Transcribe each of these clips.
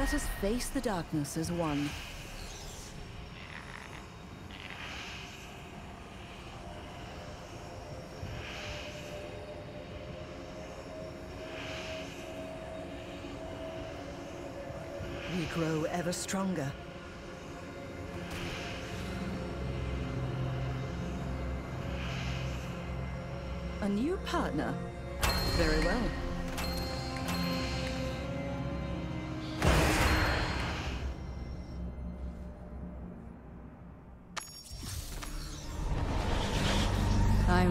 let us face the darkness as one. We grow ever stronger. A new partner? Very well.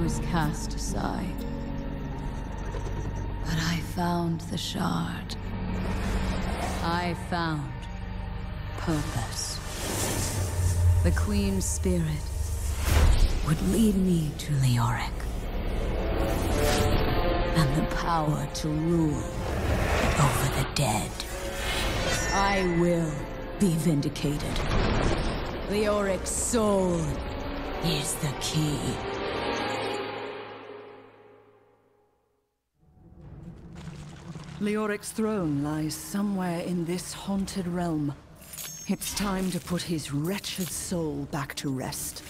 Was cast aside. But I found the shard. I found purpose. The Queen's spirit would lead me to Leoric. And the power to rule over the dead. I will be vindicated. Leoric's soul is the key. Leoric's throne lies somewhere in this haunted realm. It's time to put his wretched soul back to rest.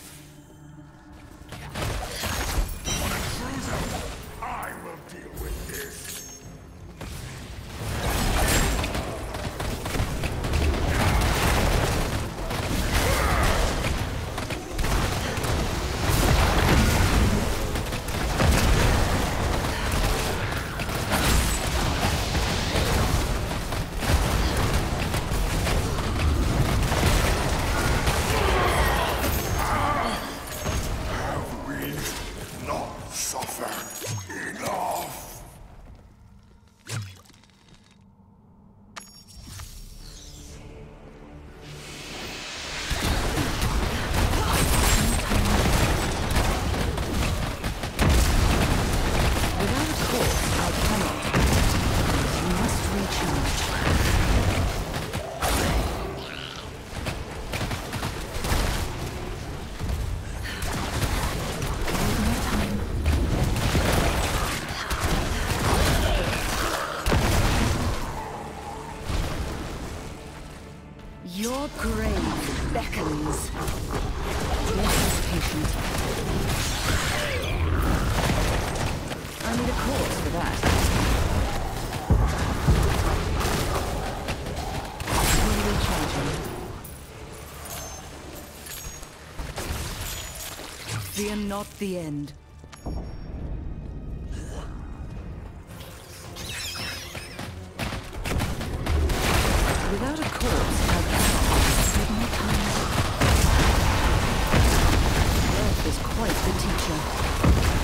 Not the end. Without a corpse, I cannot. Me time. Death is quite the teacher.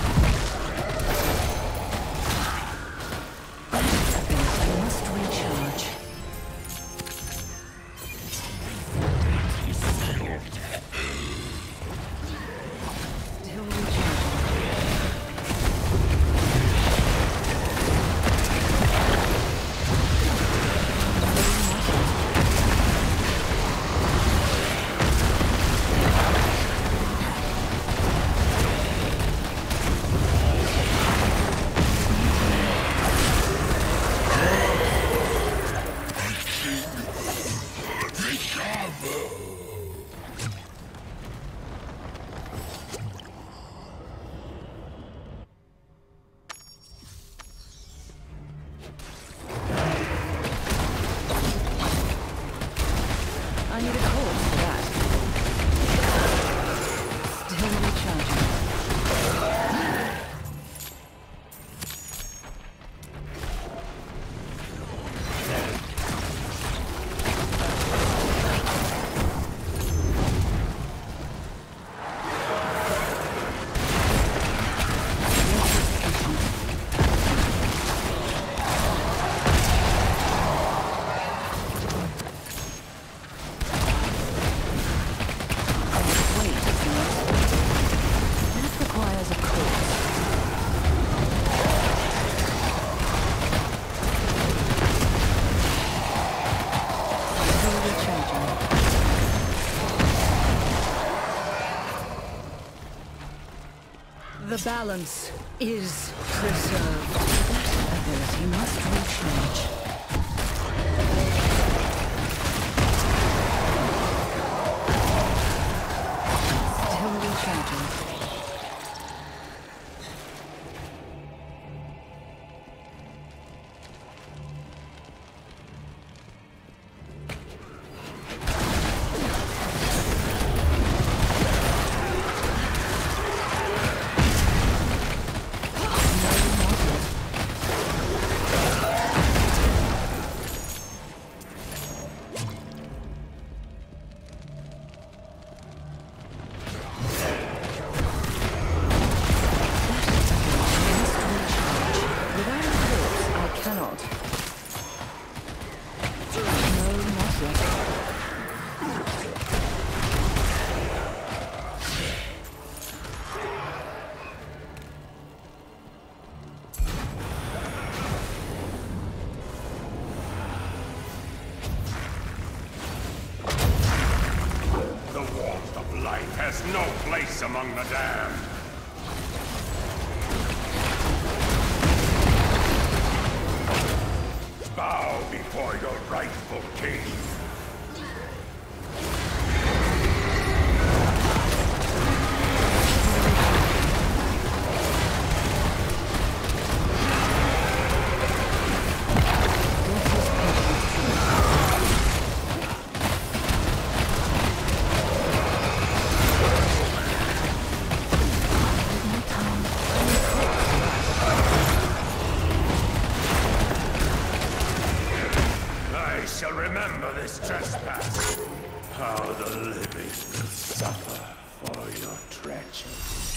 The balance is preserved. That ability must recharge. Still recharging. Among the damned. Shall remember this trespass. How the living will suffer for your treachery.